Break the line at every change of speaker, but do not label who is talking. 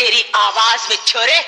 तेरी आवाज़ में छोरे।